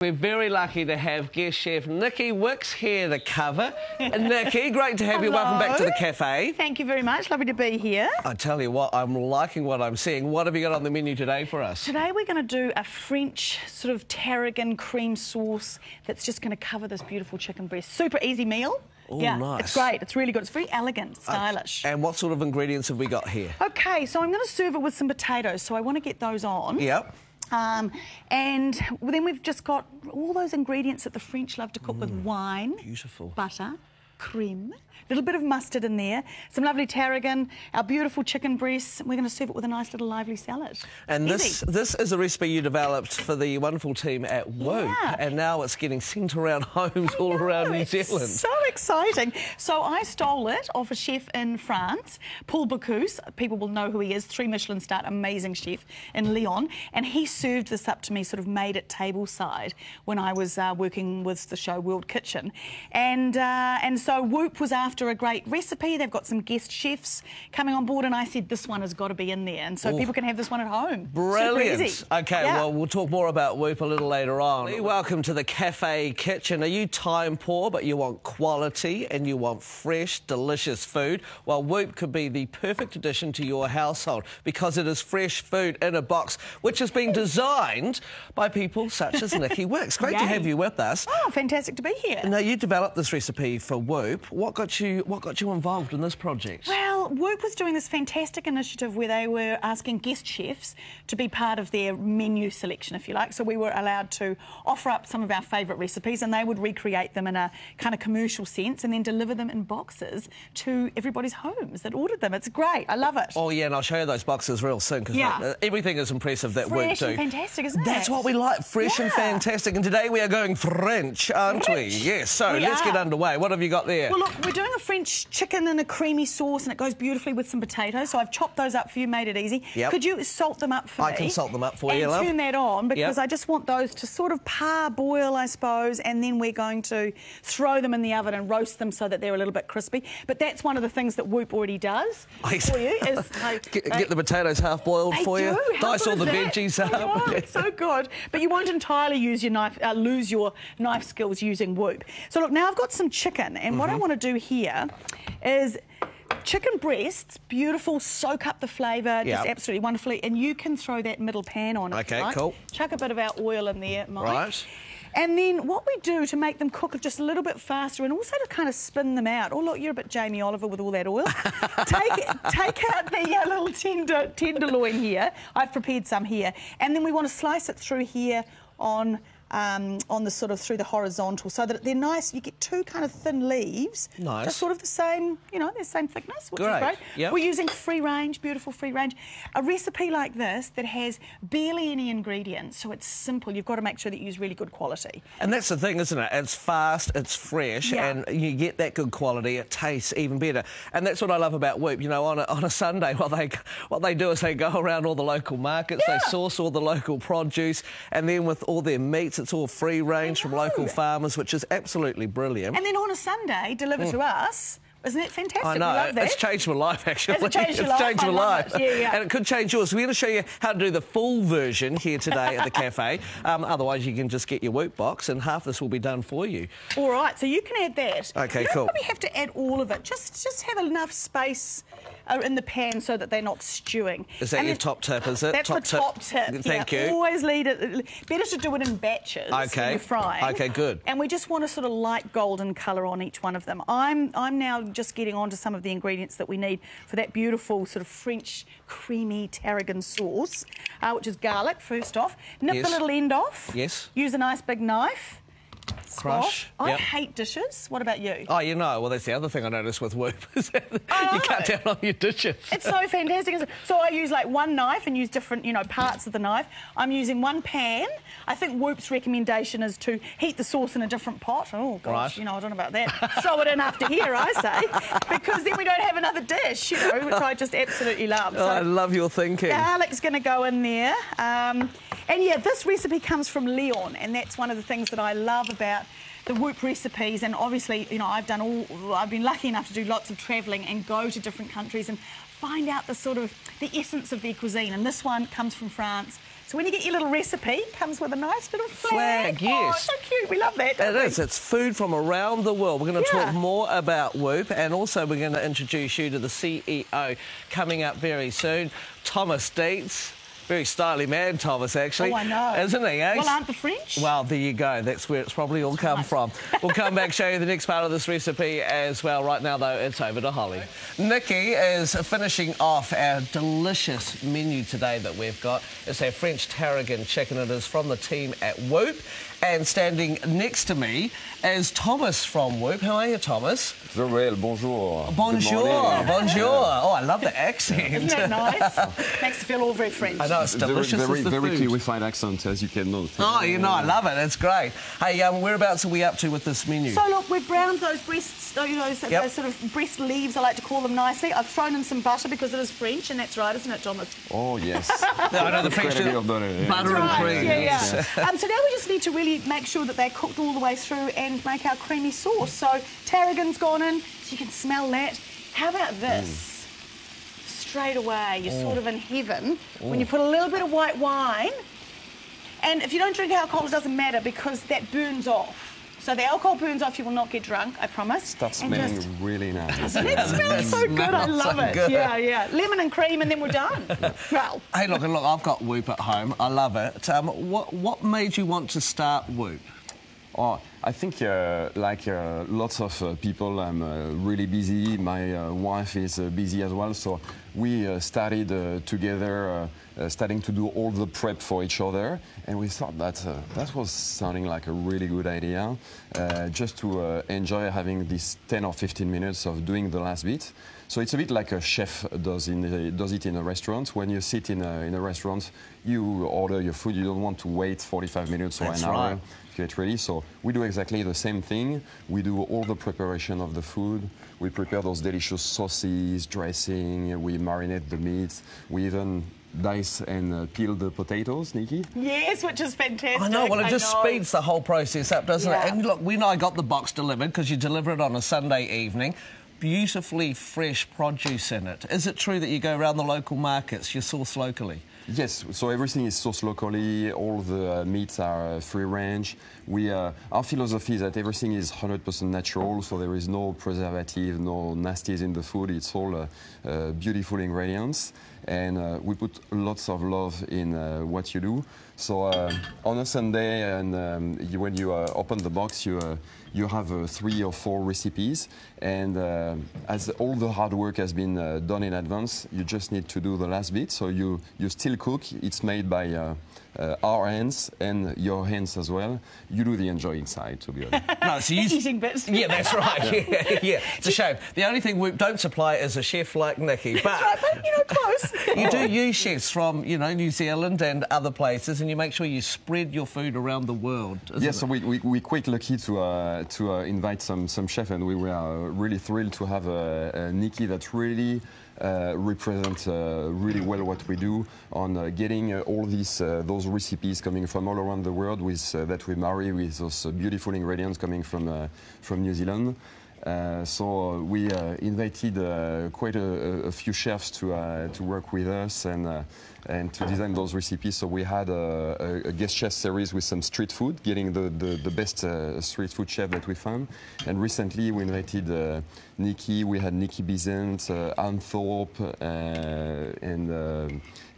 We're very lucky to have guest chef Nici Wickes here to cover. Nici, great to have you. Welcome back to the cafe. Thank you very much. Lovely to be here. I tell you what, I'm liking what I'm seeing. What have you got on the menu today for us? Today we're going to do a French sort of tarragon cream sauce that's just going to cover this beautiful chicken breast. Super easy meal. Ooh, yeah, nice. it's great. It's really good. It's very elegant, uh, stylish. And what sort of ingredients have we got here? Okay, so I'm going to serve it with some potatoes, so I want to get those on. Yep. Um, and then we've just got all those ingredients that the French love to cook with wine, Beautiful. butter, cream, a little bit of mustard in there, some lovely tarragon, our beautiful chicken breasts. We're going to serve it with a nice little lively salad. And this Easy. this is a recipe you developed for the wonderful team at WOOP. Yeah. And now it's getting sent around homes all around New Zealand. So exciting. So I stole it off a chef in France, Paul Bocuse. People will know who he is, three Michelin star, amazing chef in Lyon. And he served this up to me, sort of made it tableside when I was uh, working with the show World Kitchen. And, uh, and so WOOP was after a great recipe. They've got some guest chefs coming on board, and I said, this one has got to be in there. And so Ooh. people can have this one at home. Super Brilliant. easy. Okay, Yeah. well, we'll talk more about WOOP a little later on. Welcome to the Cafe Kitchen. Are you time poor, but you want quality and you want fresh, delicious food? Well, WOOP could be the perfect addition to your household because it is fresh food in a box, which has been designed by people such as Nici Wickes. Great to have you with us. Oh, fantastic to be here. Now, you developed this recipe for WOOP. What got you, what got you involved in this project? Well, WOOP was doing this fantastic initiative where they were asking guest chefs to be part of their menu selection, if you like. So we were allowed to offer up some of our favourite recipes and they would recreate them in a kind of commercial and then deliver them in boxes to everybody's homes that ordered them. It's great. I love it. Oh yeah, and I'll show you those boxes real soon because Yeah. Uh, everything is impressive that Fresh do. and fantastic, isn't That's it? what we like, fresh and fantastic. And today we are going French, aren't we? Yes. So We let's get underway. What have you got there? Well, look, we're doing a French chicken in a creamy sauce, and it goes beautifully with some potatoes. So I've chopped those up for you, made it easy. Yep. Could you salt them up for I me? can salt them up for and you, love. turn that on because Yep. I just want those to sort of parboil, I suppose, and then we're going to throw them in the oven and roast them so that they're a little bit crispy. But that's one of the things that WOOP already does for you. Is get, they- get the potatoes half boiled for do. you. How Dice all the that? veggies up. it's so good. But you won't entirely use your knife, uh, lose your knife skills using WOOP. So look, now I've got some chicken, and what I Mm-hmm. want to do here is. Chicken breasts, beautiful, soak up the flavour, just absolutely wonderfully. And you can throw that middle pan on. if you Okay, like. cool. Chuck a bit of our oil in there, Mike. Right. And then what we do to make them cook just a little bit faster and also to kind of spin them out. Oh, look, you're a bit Jamie Oliver with all that oil. take, take out the uh, little tender, tenderloin here. I've prepared some here. And then we want to slice it through here on um, on the sort of through the horizontal so that they're nice. You get two kind of thin leaves. Nice. Just sort of the same, you know, the same thickness, which Great. is great. Yep. We're using free range, beautiful free range. A recipe like this that has barely any ingredients, so it's simple. You've got to make sure that you use really good quality. And that's the thing, isn't it? It's fast, it's fresh, Yeah. and you get that good quality. It tastes even better, and that's what I love about WOOP. You know, on a, on a Sunday, what they what they do is they go around all the local markets, they source all the local produce, and then with all their meats, it's all free range from local farmers, which is absolutely brilliant. And then on a Sunday, deliver to mm. us. Isn't it fantastic? I know, it's changed my life actually. Has it changed your it's life? changed my life. Yeah, yeah. And it could change yours. We're going to show you how to do the full version here today at the cafe. Um, otherwise, you can just get your WOOP box and half this will be done for you. All right, so you can add that. Okay, you don't cool. probably have to add all of it. Just just have enough space uh, in the pan so that they're not stewing. Is that And your top tip, is it? That's top the top tip. Thank yeah. you. Always lead it. Better to do it in batches when Okay. you're frying. Okay, good. And we just want a sort of light golden colour on each one of them. I'm I'm now just getting on to some of the ingredients that we need for that beautiful sort of French creamy tarragon sauce, uh, which is garlic. First off, nip Yes. the little end off. Yes. Use a nice big knife. Crush. I Yep. hate dishes. What about you? Oh, you know, well, that's the other thing I noticed with WOOP. is that I you cut down on your dishes. It's so fantastic. So I use like one knife and use different, you know, parts of the knife. I'm using one pan. I think WOOP's recommendation is to heat the sauce in a different pot. Oh gosh, Right. you know, I don't know about that. Throw it in after here, I say, because then we don't have another dish, you know, which I just absolutely love. Oh, I love your thinking. garlic's going to go in there. Um, and yeah, this recipe comes from Lyon, and that's one of the things that I love about the WOOP recipes. And obviously, you know, I've done all, I've been lucky enough to do lots of travelling and go to different countries and find out the sort of the essence of their cuisine. And this one comes from France. So when you get your little recipe, it comes with a nice little flag. Flag, oh, yes. Oh, so cute. We love that. It don't is. we? It's food from around the world. We're going to Yeah. talk more about WOOP and also we're going to introduce you to the CEO coming up very soon, Thomas Dietz. Very stylish man, Thomas, actually. Oh, I know. Isn't he, eh? Well, aren't the French? Well, there you go. That's where it's probably all come from. We'll come back, show you the next part of this recipe as well. Right now, though, it's over to Holly. Nici is finishing off our delicious menu today that we've got. It's our French tarragon chicken. It is from the team at WOOP. And standing next to me is Thomas from WOOP. How are you, Thomas? Very well, bonjour. Good Bonjour, morning. bonjour. Oh, I love the accent. Isn't that nice? Makes you feel all very French. I know it's delicious. very, as the very food. clarified accent, as you can note. Oh, you know, I love it. It's great. Hey, um, whereabouts are we up to with this menu? So look, we've browned those breasts, those, those, Yep. those sort of breast leaves, I like to call them nicely. I've thrown in some butter because it is French, and that's right, isn't it, Thomas? Oh, yes. No, I know the French do butter, yeah. butter and Right, cream. Yeah, yes. yeah. um, so now we just need to really make sure that they're cooked all the way through and make our creamy sauce. So tarragon's gone in, so you can smell that. How about this? Straight away, you're sort of in heaven when you put a little bit of white wine. And if you don't drink alcohol, it doesn't matter because that burns off. So the alcohol burns off, you will not get drunk, I promise. Starts And smelling just- really nice. It smells so good, I love so it. good. Yeah, yeah. Lemon and cream, and then we're done. well, Hey, look, look, I've got WOOP at home. I love it. Um, what, what made you want to start WOOP? Oh, I think, uh, like uh, lots of uh, people, I'm uh, really busy. My uh, wife is uh, busy as well. So we uh, started uh, together, starting to do all the prep for each other. And we thought that uh, that was sounding like a really good idea, uh, just to uh, enjoy having this 10 or 15 minutes of doing the last bit. So it's a bit like a chef does, in a, does it in a restaurant. When you sit in a, in a restaurant, you order your food. You don't want to wait 45 minutes or That's an hour right. to get ready. So we do exactly the same thing. We do all the preparation of the food. We prepare those delicious sauces, dressing. We marinate the meats. We even dice and uh, peel the potatoes, Nici. yes, which is fantastic. I know, well, it just know. speeds the whole process up, doesn't Yeah. it? And look, when I got the box delivered, because you deliver it on a Sunday evening, beautifully fresh produce in it. Is it true that you go around the local markets, you source locally? Yes, so everything is sourced locally. All the uh, meats are uh, free range. We, uh, our philosophy is that everything is 100% natural, so there is no preservative, no nasties in the food. It's all uh, uh, beautiful ingredients, and uh, we put lots of love in uh, what you do. So uh, on a Sunday, and um, you, when you uh, open the box, you uh, you have uh, three or four recipes, and as all the hard work has been done in advance, you just need to do the last bit. So you you still cook. It's made by uh, our hands and your hands as well. You do the enjoying side, to be honest. No, so you... Eating bits. Yeah, that's right. Yeah. yeah, It's a shame. The only thing we don't supply is a chef like Nici. But Right, but you know, close. you do use chefs from, you know, New Zealand and other places, and you make sure you spread your food around the world. isn't Yes, it? so we, we, we quite lucky to uh, to uh, invite some some chef, and we were uh, really thrilled to have uh, uh, Nici that really uh, represents uh, really well what we do on uh, getting all these those recipes coming from all around the world with that we marry with those beautiful ingredients coming from from New Zealand. Uh, so we uh, invited uh, quite a, a- few chefs to uh, to work with us and uh, and to design those recipes. So we had a, a, guest chef series with some street food, getting the the, the best uh, street food chef that we found. And recently we invited uh, Nici. We had Nikki Bizant, uh, Anne Thorpe, uh, and uh,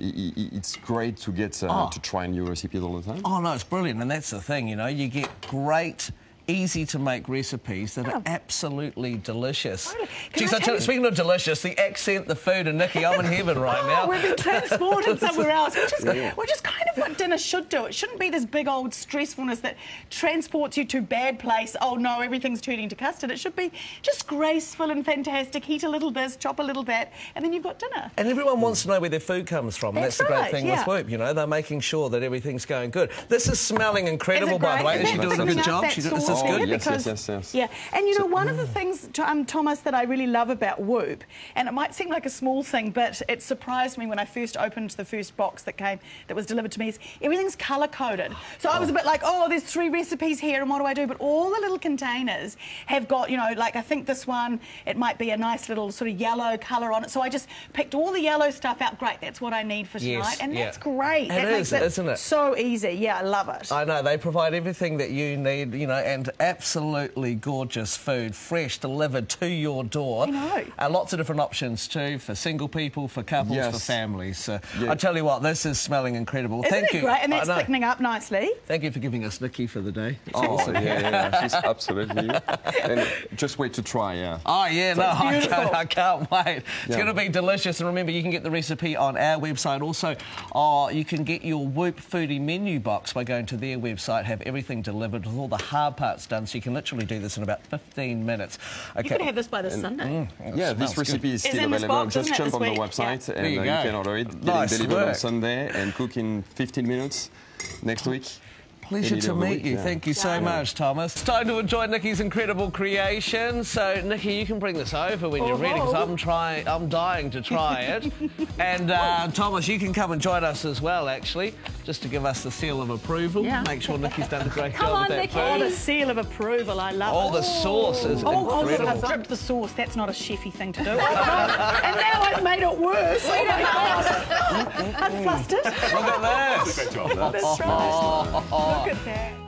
i- i- it's great to get uh, Oh. to try new recipes all the time. Oh no, it's brilliant, and that's the thing. You know, you get great. Easy to make recipes that are oh. absolutely delicious. Geez, I I tell tell, you- speaking of delicious, the accent, the food, and Nici, I'm in heaven right oh, now. Oh, we've been transported somewhere else, which is, which is kind of what dinner should do. It shouldn't be this big old stressfulness that transports you to bad place. Oh no, everything's turning to custard. It should be just graceful and fantastic. Heat a little this, chop a little that, and then you've got dinner. And everyone wants to know where their food comes from. and That's that's the great thing yeah. with WOOP, you know, they're making sure that everything's going good. This is smelling incredible, by the way. Is Is she that doing a good job? that She do- this sauce is there? good. yes, Because- yes, yes. Yeah, and you know, one of the things, um, Thomas, that I really love about WOOP, and it might seem like a small thing, but it surprised me when I first opened the first box that came, that was delivered to me me is everything's colour coded. So I was a bit like, oh, there's three recipes here, and what do I do? But all the little containers have got, you know, like I think this one, it might be a nice little sort of yellow colour on it. So I just picked all the yellow stuff out. Great, that's what I need for tonight, Yes, and yeah. that's great. It that is, makes it isn't it? So easy. Yeah, I love it. I know they provide everything that you need, you know, and absolutely gorgeous food, fresh, delivered to your door. I know. Uh, lots of different options too for single people, for couples, for families. So Yeah. I tell you what, this is smelling incredible. Isn't Thank it you. great? And I that's thickening up nicely. Thank you for giving us Nici for the day. Oh, yeah, yeah, yeah, she's absolutely. And just wait to try, yeah. Oh, yeah, no, I can't, I can't wait. It's Yeah. going to be delicious. And remember, you can get the recipe on our website. Also, oh, you can get your WOOP Foodie menu box by going to their website, have everything delivered with all the hard parts done. So you can literally do this in about 15 minutes. You could have this by this Sunday. Yeah, this recipe is still available. box, Just jump this on the website Yeah. and you uh, you can order it. Getting Nice delivered on. Sunday and cook in 15 minutes next week. Pleasure to meet week, you. yeah. Thank you so Yeah. much, Thomas. It's time to enjoy Nici's incredible creation. So, Nici, you can bring this over when you're ready because Oh. I'm trying. I'm dying to try it. and uh, Thomas, you can come and join us as well, actually, just to give us the seal of approval. Yeah. Make sure Nici's done a great Come job on, with that Nici. Oh, the seal of approval. I love All it. the sauce is Oh, oh, incredible. I've dripped the sauce. That's not a chefy thing to do. Oh, and now I've made it worse. Oh my God. I'm flustered. Look at this. That's right. Look at that.